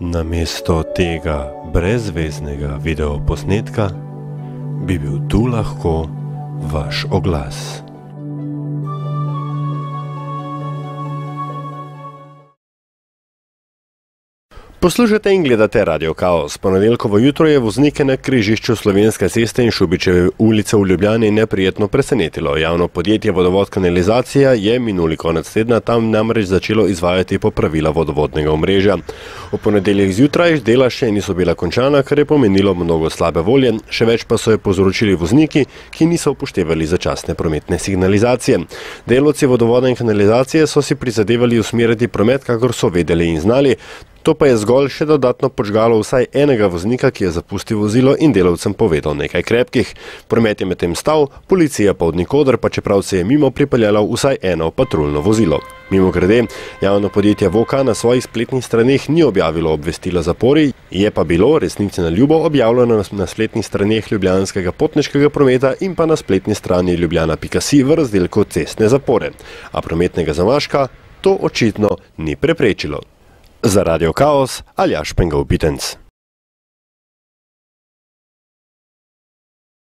Namesto tega brezveznega videoposnetka bi bil tu lahko vaš oglas. Poslušate in gledate Radio Chaos. Ponedeljkovo jutro je voznike na križišču Slovenske ceste in Šubičeve ulice v Ljubljani neprijetno presenetilo. Javno podjetje Vodovod kanalizacija je minuli konec tedna tam namreč začelo izvajati popravila vodovodnega omrežja. V ponedeljek zjutraj dela še niso bila končana, kar je pomenilo mnogo slabe volje, še več pa so je povzročili vozniki, ki niso upoštevali začasne prometne signalizacije. Delovci vodovoda in kanalizacije so si prizadevali usmeriti promet, kakor so vedeli in znali. To pa je zgolj še dodatno požgalo vsaj enega voznika, ki je zapustil vozilo in delavcem povedal nekaj krepkih. Promet je medtem stal, policija pa od nikoder, pa čeprav se je mimo pripeljalo vsaj eno patruljno vozilo. Mimo grede, javno podjetje Voka na svojih spletnih straneh ni objavilo obvestila zapori, je pa bilo resnici na ljubo objavljeno na spletnih straneh Ljubljanskega potniškega prometa in pa na spletni strani Ljubljana.si v razdelku cestne zapore. A prometnega zamaška to očitno ni preprečilo. Za Radio Chaos Aljaš Pengov Bitenc.